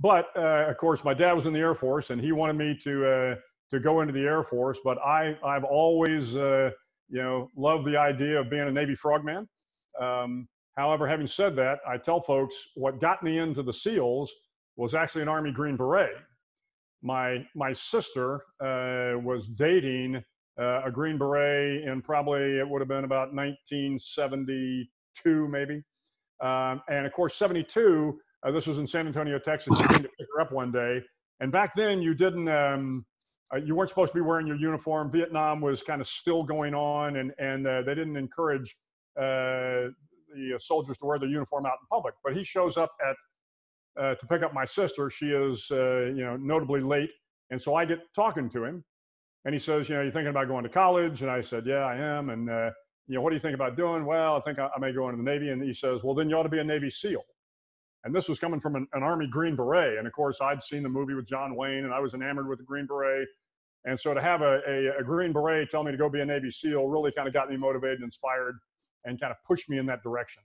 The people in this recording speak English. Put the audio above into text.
but uh, of course, my dad was in the Air Force, and he wanted me to uh, to go into the Air Force. But I I've always uh, you know loved the idea of being a Navy frogman. Um, however, having said that, I tell folks what got me into the SEALs was actually an Army Green Beret. My my sister uh, was dating uh, a Green Beret in probably it would have been about 1972 maybe, um, and of course 72 uh, this was in San Antonio, Texas. He came to pick her up one day, and back then you didn't, um, uh, you weren't supposed to be wearing your uniform. Vietnam was kind of still going on, and and uh, they didn't encourage uh, the soldiers to wear their uniform out in public. But he shows up at uh, to pick up my sister. She is, uh, you know, notably late, and so I get talking to him, and he says, you know, you're thinking about going to college? And I said, yeah, I am. And you know, what do you think about doing? Well, I think I, I may go into the Navy. And he says, well, then you ought to be a Navy SEAL. And this was coming from an, an, Army Green Beret. And of course, I'd seen the movie with John Wayne and I was enamored with the Green Beret. And so to have a, a, a Green Beret tell me to go be a Navy SEAL really kind of got me motivated, inspired, and kind of pushed me in that direction.